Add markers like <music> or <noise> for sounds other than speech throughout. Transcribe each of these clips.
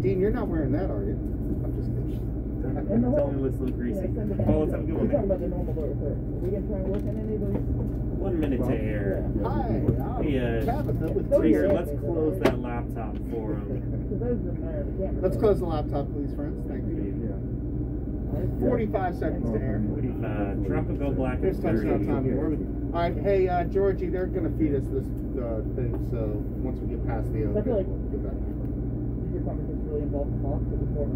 Dean, you're not wearing that, are you? I'm just kidding. Tell me what's a little greasy. Oh, let's have a good We're talking about the normal lower we gonna try and work on any of those? One minute to air. Hi, I'm Yeah. Tabitha with Here, let's close that laptop for him. Because <laughs> those are the camera. Let's close the laptop, please, friends. Thank you. Yeah. 45 seconds to air. 45. Drop a go black Here's at touchdown 30. time. All right, hey, uh, Georgie, they're going to feed us this uh, thing, so once we get past the I feel like- we'll get back. Did your conversation really involve the box or the four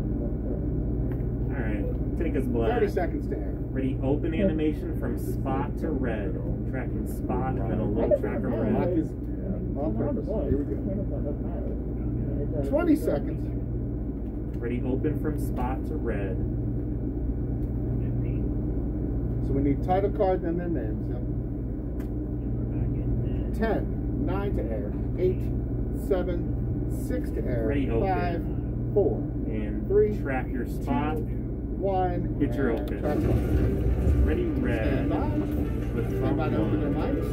Alright, take us 30 black. seconds to air. Ready, open animation from spot to red. Tracking spot and then a little tracker Black red. is on purpose. Here we go. 20 seconds. Ready, open from spot to red. So we need title card and their names. Yep. 10, 9 to air, 8, 7, 6 to air, Ready, open. 5, 4, And Three, track your spot. 1. Hit your open. one. Ready, Stand red. by. With Stand by to open their mics.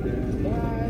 Stand by.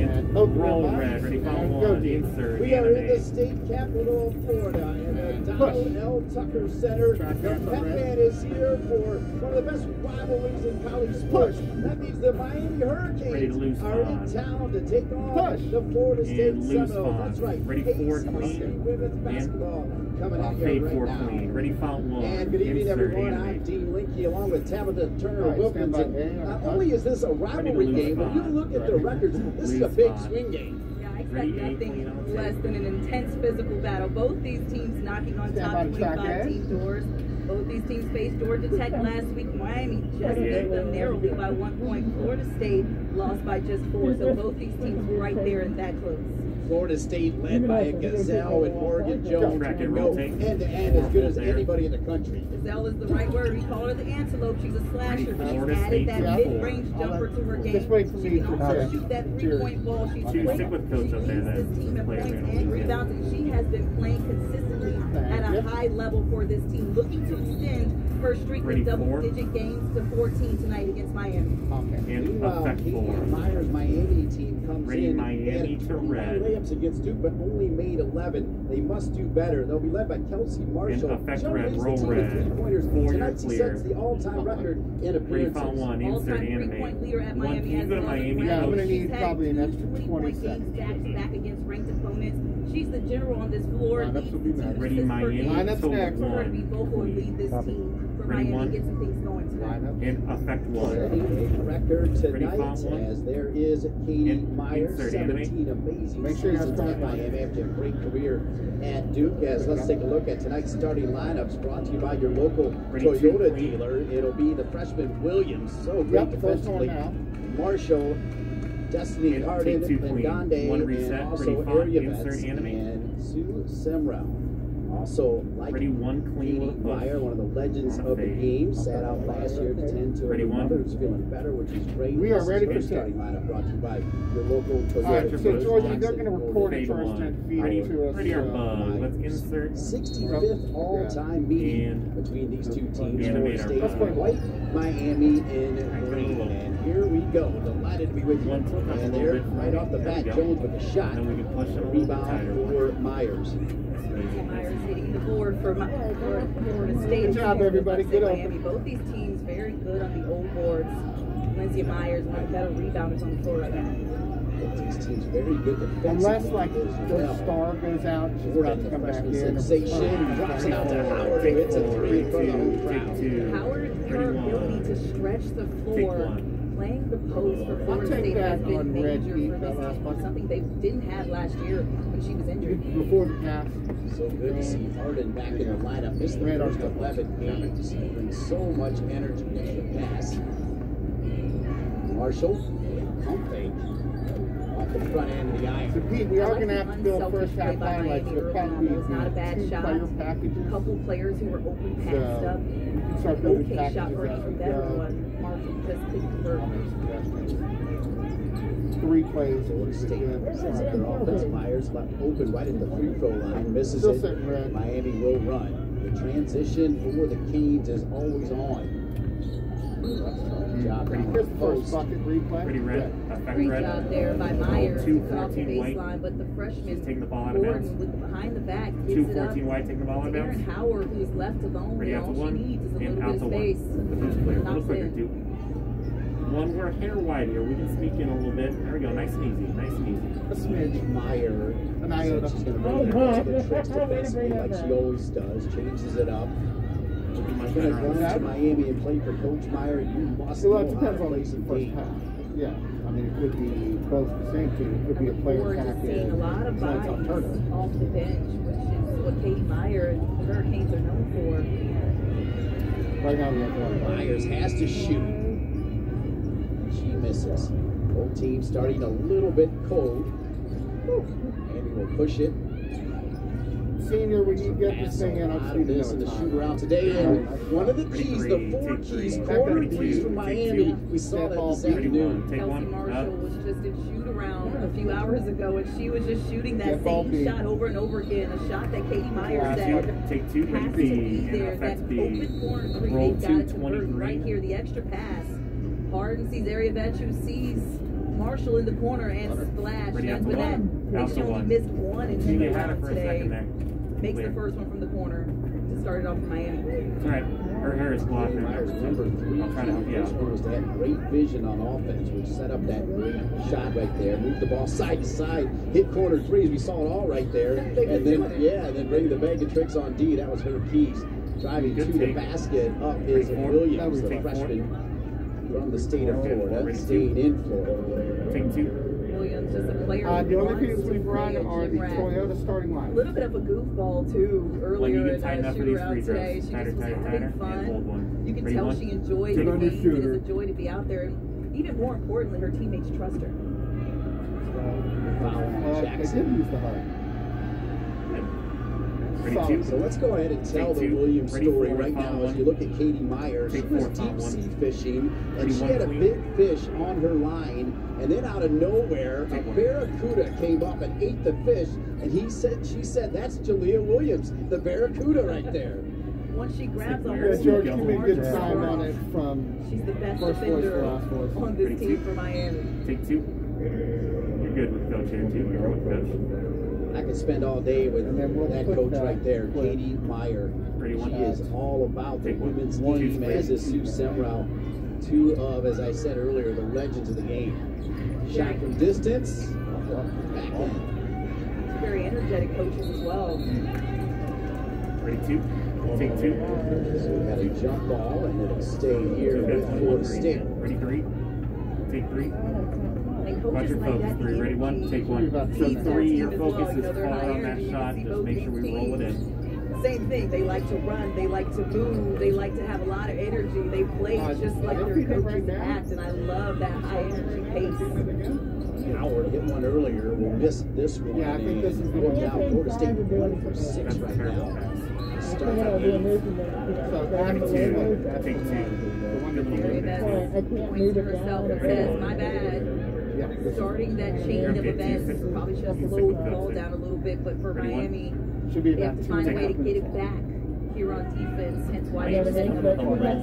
And open roll red. Ready, follow And go one. deep. Insert. We are in the state capital of Florida in the And Donald. L. Tucker Center. Track The that. Pac-Man is here for one of the best rivalries in college sports. That means the Miami Hurricanes are in town to take on Push. the Florida State Seminoles. That's right. Ready for ACC clean. women's basketball coming at Fade you right four now. clean. Ready, foul one. And good evening, Insert everyone. I'm. Dean Linky along with Tabitha Turner All right, stand Wilkinson. by. Hang on. Not only is this a rivalry lose game, but you look at the records, this is a big five. swing game. Expect nothing less than an intense physical battle. Both these teams knocking on Stand top by the track, 25 eh? team doors. Both these teams faced Georgia Tech last week. Miami just beat them narrowly by one point. Florida State lost by just four. So both these teams right there and that close. Florida State led by a gazelle and Morgan Jones who and go rotate. end to end as good as anybody in the country. Gazelle is the right word. We call her the antelope. She's a slasher. But she's added that mid-range jumper to her game. Just wait for she me can also shoot that three-point ball. She's Two, quick. stick with coach she up there, leads then. this team in points and lose rebounds, and she has been playing consistently at a high level for this team, looking to extend her streak of double-digit games to 14 tonight against Miami. Okay. And Meanwhile, effect four. Myers' Miami team comes Ready, in. Miami to 29 red. Layups against Duke, but only made 11. They must do better. They'll be led by Kelsey Marshall. And effect She'll red, lead roll the team with red. three-pointers. Four, you're Tonight she clear. sets the all-time record in Ready, appearances. foul one. Insert All-time animate. three-point leader at One, Miami can you has go to 11 Miami? Yeah, I'm rebounds. gonna need She's had probably an two extra 20 20 point games seconds. back to back against ranked opponents. She's the general on this floor. Lineups leads will be the team next. Ready, assists per Miami game. Lineups to next. For her to be one. vocal and lead this team for Ready, Miami one. get some things going tonight. Lineup. And effect one. Setting a record tonight as there is Katie In- Myers, 17 amazing Make sure you have seasons at Miami after a great career at Duke. As let's take a look at tonight's starting lineups brought to you by your local Toyota dealer. It'll be the freshman Williams, so great Yep, defensively. now. Marshall, Destiny And Harden, take. Vendande, and also ready, Area Vets and Sue Semrau. Also, like Ready, one clean Katie with a push. Meier, one of the legends of the game, sat out last year to tend to Ready, her one. mother who's feeling better, which is great. We are ready for her tip. starting lineup brought to you by your local All Toyota. right, so George, Georgie, they're going to record it Fade first one. and feed it to us. ready or bug. Let's insert. 65th all-time meeting between these two teams. And Florida State Let's play in white, Miami and green. And here we go. Delighted to be with you. One click up a And there, bit for right off the bat. Jones with a shot. Then we can push a Rebound for Myers. Lindsay Myers hitting the board for, Mi- for Florida State. Good job, everybody. Good Miami. Both these teams very good on the old boards. Lindsay Myers, one of the better rebounders on the floor right now. These teams very good Unless like the well. star goes out, she's Gordon, got to come back freshman in. or- sensation, drops it out to Howard, who Take hits a four. three in front of Take two. Howard, her ability to stretch the Take floor, one. Playing the post for I'll Florida State has been major for this team. bucket. Something they didn't have last year when she was injured. Before the pass. So good to see Harden back in the lineup. Missed the Red on first top. 11 games. Brings so much energy to the pass. Marshall, pump fake. Off the front end of the So. Pete, we I are like going to have to go unselfish first half play by highlights. Miami It'll early probably on. be It was not a bad shot. player A couple players who were open passed So, up. we can start building Okay shot packages for as even we better go. One. Marshall just couldn't convert. Three plays. Florida is State good. sets their offense. Myers left open right at the free throw line. Misses Still it. red. Miami will run. The transition for the Canes is always on. Job down Here's the the first post. bucket replay. Pretty red. Yeah. Great red. job there by Myers. Two Took off the 14 white. but the freshman She's taking the ball out of bounds. with behind the back Two it up white taking the ball out of to Erin. Howard, who's left alone. Ready and all she needs is a little bit of space. The bench player. A little Knocks quicker in. too. One we're hair wide here. We can sneak in a little bit. There we go. Nice and easy. Nice and easy. A smidge Meyer. An iota. She's going to Oh, bring God. the tricks Way to bring defensively like she always does. Changes it up. Looking much Going better to on run to Miami and play for Coach Meier. You must Well, it know how depends to on play the some first game. half. Yeah, I mean, it could be both the same team. It could be a Number player four just package. seeing a lot of so it's bodies alternative. off the bench, which is what Katie Meier and the Hurricanes are known for. Right now, we have one. Myers has to shoot. She misses. Both teams starting a little bit cold. Amy will push it. Senior, when you get this Pass thing in, I out just of this know and the time. shoot around today. And one of the keys, the four take keys, three. corner Take from Miami. We saw that this pretty Pretty afternoon. one. Take Kelsey. Marshall was just in shoot around a few hours ago, and she was just shooting that same shot over and over again. A shot that Katie Meier Last said Two. Take two. has Ready to B. be And there. That B. open corner three, Roll they've got two, to right here. The extra pass. Harden sees Ariavechu, sees Marshall in the corner, and splash. Ready out to Antoinette one. thinks she only one. missed one in You the had it round for a today. there. Makes Clear. the first one from the corner to start it off for Miami. It's all right. Her hair is blocked. there. Myers number three. I'll try to help you First out. one was that great vision on offense, which set up that great shot right there. Move the ball side to side, hit corner threes. We saw it all right there. And then, yeah, and then bring the bag of tricks on D. That was her piece. Driving Good to the basket up is Take four. Williams, the Take four. freshman from the state of Good. Florida, Ready, staying in Florida. Take two. Williams just a player. Uh, the only wants things we've run are the. Toyota starting line. A little bit of a goofball too When you earlier get in tight that for these free today. throws. She Tighter, just was tighter, having tighter. And hold fun. one. You can Ready, tell one. she enjoyed Get the game. It shooter. a joy to be out there, and even more importantly, her teammates trust her. Foul on Uh, they Jackson. did use the hard. Ready two. So let's go ahead and tell the. Williams Ready, story right foul now. As you look at Katie Myers, Take she was four, foul deep one. sea fishing, and Ready, she one, had a clean. big fish on her line. And then out of nowhere, Take a one. barracuda came up and ate the fish. And he said, she said, that's Jalea Williams, the barracuda right there. <laughs> Once she grabs a Yeah, Yeah, hold George, George, you the made good Marshall time on it from She's the best First defender for on this Ready, team two. for Miami. Take two. You're good with coach here too. You're with coach. I could spend all day with we'll that coach that right there. Katie Meier. She is all about the women's One, team, two, as is Sue Semrau. Two of, as I said earlier, the legends of the game. Shot from distance. Back in. Very energetic coaches as well. Ready two. Take two. So we got a jump ball, and it'll stay here with Florida State. Ready three. Take three. And Watch coaches focus. Three. Ready one. Take one. About So ten three. seconds. Your focus is far on that shot. Just make sure we these roll it in. Same thing. They like to run. They like to move. They like to have a lot of energy. They play just like their feeding coaches right now. act, and I love that high energy pace. Howard hit one earlier. We missed this one. Yeah, I think and this is the look one. out, Florida State one for six right now. pass. Start that doing move. this and then, So, Take the two. way. Take two. Good little Very move bad. there. I can't move to it herself and says, "My bad." Yeah. Starting that chain of events two, six. probably shut the Six ball down a little bit, but for Ready, one. Miami, Should be they have to find a way to get it back here on defense. Hence why Yeah, you're but seeing they- a but- couple but- of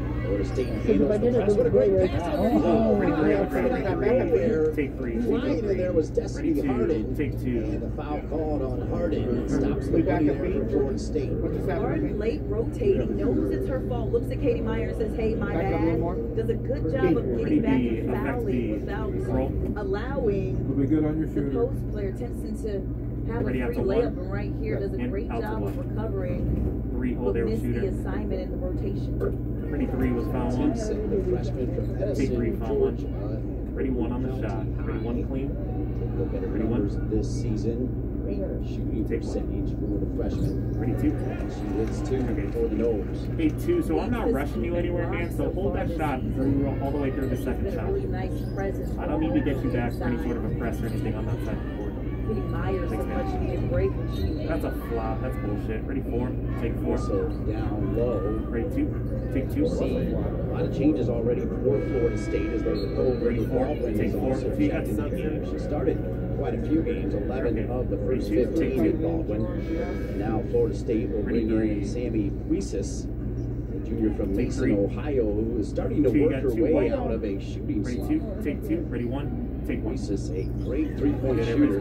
but- Hell of a press. Second turnover for It makes a Miami. difference how quickly fifteen minutes together. Florida State Because if handles I the did it press. this What a great way, oh, Oh, oh, Ready, oh, three, yeah, ready, yeah, three. Take three. Flying in there was Destiny Ready, two. Take two. And the foul called on Harden. It stops the We back money there for Florida State. What just happened? Harden late rotating, knows it's her fault, looks at Katie Meier and says, hey, my Back up a little more. bad. Does a good job of Ready, getting back B. and fouling without Roll. allowing Will be good on your the shooter. post player Tenson to have Ready, a out free layup one. and right here does a And great job of recovering, Three hold but there with missed the assignment in the rotation. Ready three was foul one. Thompson, the freshman from Take three, Edison, foul one. Georgia. Ready one on the shot. Ready one clean. Take a look at her Ready, one. this season. Shooting Take one. percentage for the freshman. Ready two. She hits two Okay. for the nose. Hey two. So I'm not rushing you anywhere, man. So hold that shot through all the way through the second shot. really nice presence. I don't need to get you back for any sort of a press or anything on that side of the court. So much needed break when she needed That's a flop. That's bullshit. Ready four. Take four. Also down low. Ready two. Take two. See a lot of changes already for Florida State as they go over Ready four. Take four. also She got checked in here. She started quite a few games, 11 of the first 15 in Baldwin. And now Florida State will bring in Sammy Puisis, a junior from Mason, Ohio, who is starting to Two, you work her two way out of a shooting Ready slump. two, take two. Ready one, take one. Puisis, a great three-point Get shooter.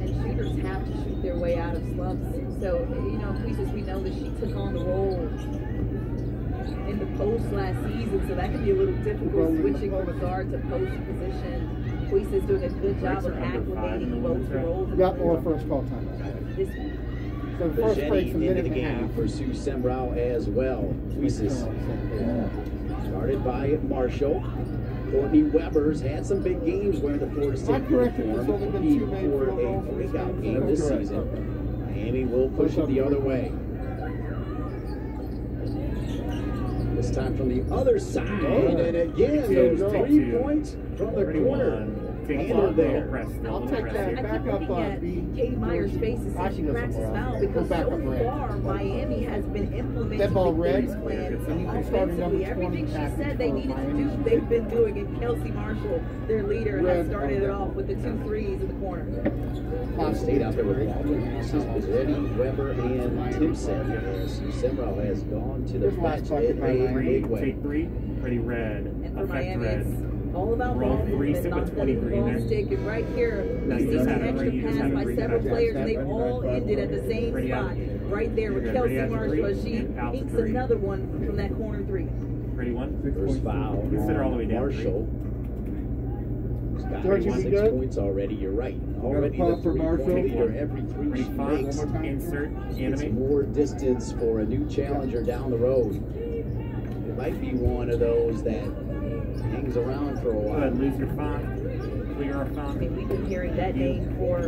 And shooters have to shoot their way out of slumps. So, you know, Puisis, we know that she took on the role in the post last season, so that can be a little difficult switching from guard to post position. Puisis doing a good job of acclimating both roles. Yep, or first call time. This So the first break's a Bajeni into minute the game half. for Sue Semrau as well. Puisis Started by Marshall. Kourtney Weber's had some big games wearing the Florida State uniform. there's only been Need two for a breakout game this season. Miami will push it the other way. This time from the other side, and again, those three points from the corner. One. Take Handled there. Little press. I'll little take that. here. I Back keep up, looking at Katie Meier's face as I she can go cracks his somewhere foul Go because back so up red. far Miami has been implementing That ball the games plan I'm starting number offensively. Everything she said they needed to do, they've been doing. And Kelsey Marshall, their leader, has started it off with the two threes in the corner. Florida State out there with Baldwin, This is Pizzetti, Weber, and Timpson. As Semrau has gone to the Here's last bench by a Miami. way. take three. pretty red. And for Effect Miami, red. It's all about Roll ball three, movement, stick with not letting the 23 ball there. stick. And right here, No, we you see an extra three, you just pass by three, several players, and they all ended at the same Ready out. spot. Right there with Kelsey Ready out Marshall as she and inks another one from that corner three. Ready one. First foul Consider all the way down. Marshall. He's George, you 36 good? points already. You're right. Already the pump for three-point Marshall? leader every three Ready she font. makes. One more. Insert. It's more distance for a new challenger down the road. It might be one of those that hangs around for a Go while. ahead. Lose your font. Clear our I font. mean, we've been hearing that name for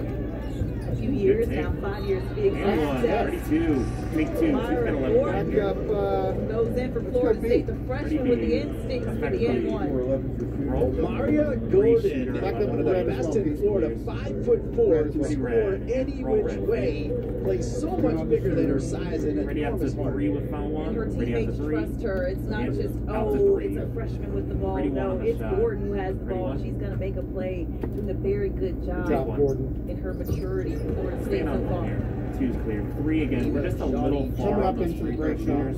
a few years now, five years to be exact. Ready two. Take two. She's Myra gonna let Gordon. it Back up, uh, Goes in for Florida State, the freshman with the instincts for the N one. Roll. Maria Gordon, Back up one of the the red as best in Florida, five foot four, Red can score any which way, plays so much bigger than her size and Ready out to enormous heart. with And her Ready out to teammates trust her. It's not just, out to oh, three. it's a freshman with the ball. No, it's. Gordon who has the ball. She's going to make a play, doing a very good job Gordon. in her maturity for Florida State Stand so on one here. Two's clear. Three again. We're just a little far on up those into the free throw shooters.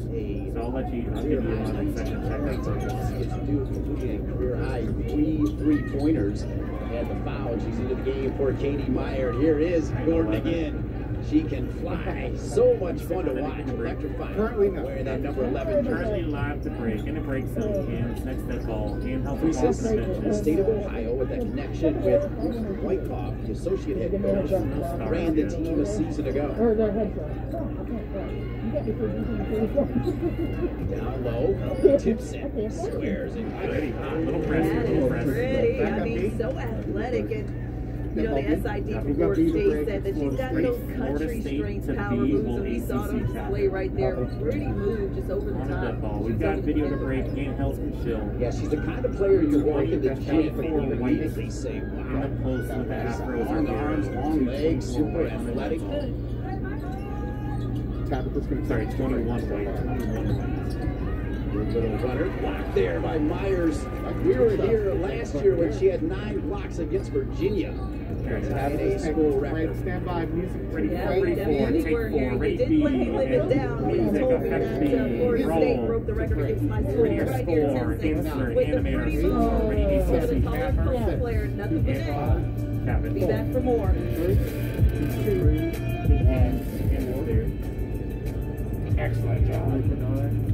So I'll let you. I'll give you one second. Check that first. She gets to do including a career high three three pointers. Had the foul. and She's into the game for Katie Meier. And here is Gordon again. She can fly. So much fun to watch. Electrifying. Currently not. Wearing that number 11 Currently jersey. live to break in a break zone. Hands next to that ball. Hand help the ball from the the state of Ohio with that connection with Bruce Wyckoff, the associate head coach, ran the team a season ago. Or their headset. Oh, you got your food. Down low, Tipson squares it. Ready. Hot. Little press. Little press. pretty. Back I mean, so athletic. And, you know, the Back up, B. SID for Florida State said that she's got those country strength power moves, and we saw it on display right there. Pretty move just over the top. We've got video to break. it. Handhelds can chill. Yeah, she's the kind of player you walk in the gym and you white. immediately say, wow. the post with the afros. Long arms, long legs, super White on the athletic. Tabitha's gonna Sorry, take 21 straight. white. 21 white. Little runner blocked there by Myers. We were here last year when she had nine blocks against Virginia. Alright, Tied a school record. straight. Stand by. Music. Ready, Yeah, ready, we take four, ready, did B, let me live it and down when you music, told me that uh, Florida. State broke the record against my school Ready to right here in Tennessee. With the animator, free ball ready, the ACC college capper. football player, nothing but net. Be back for more. Excellent job.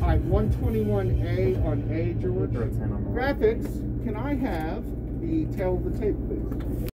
All right, 121A on A, George. Throw 10 on the line. Graphics, can I have the tail of the tape, please?